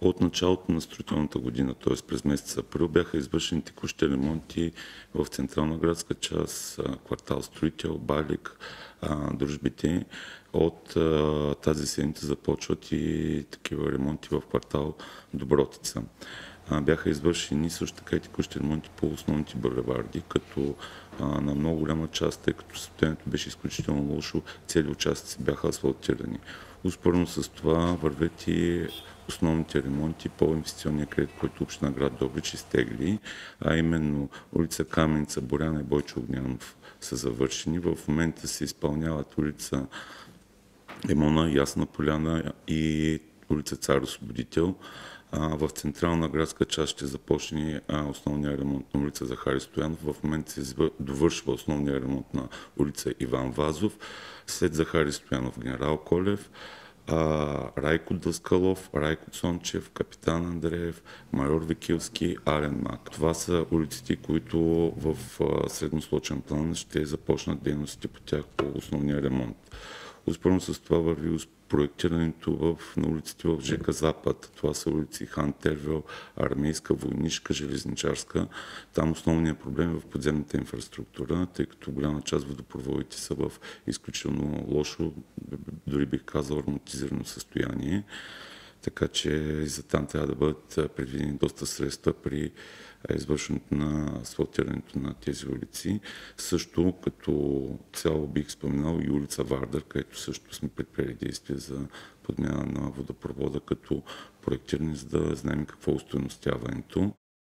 От началото на строителната година, т.е. през месец април, бяха извършени текущи ремонти в централна градска част, квартал Строител, Балик, дружбите. От тази седмица започват и такива ремонти в квартал Добротица. Бяха извършени също така и текущи ремонти по основните булеварди, като на много голяма част, тъй като състоянието беше изключително лошо, цели участъци бяха асфалтирани. Успорно с това вървят и основните ремонти по инвестиционния кредит, който община град Добрич изтегли, а именно улица Каменица, Боряна и Бойчо Огнянов са завършени. В момента се изпълняват улица Емона, Ясна поляна и улица Цар Освободител. В централна градска част ще започне основния ремонт на улица Захари Стоянов. В момента се довършва основния ремонт на улица Иван Вазов. След Захари Стоянов генерал Колев, Райко Дъскалов, Райко Цончев, Капитан Андреев, Майор Викилски, Ален Мак. Това са улиците, които в средносрочен план ще започнат дейностите по тях по основния ремонт. Успорно с това върви проектирането в, на улиците в ЖК Запад. Това са улици Хан Тервел, Армейска, Войнишка, Железничарска. Там основният проблем е в подземната инфраструктура, тъй като голяма част водопроводите са в изключително лошо, дори бих казал, ароматизирано състояние. Така че и за там трябва да бъдат предвидени доста средства при извършването на асфалтирането на тези улици. Също като цяло бих споменал и улица Вардър, където също сме предприели действия за подмяна на водопровода като проектиране, за да знаем какво е устойностяването.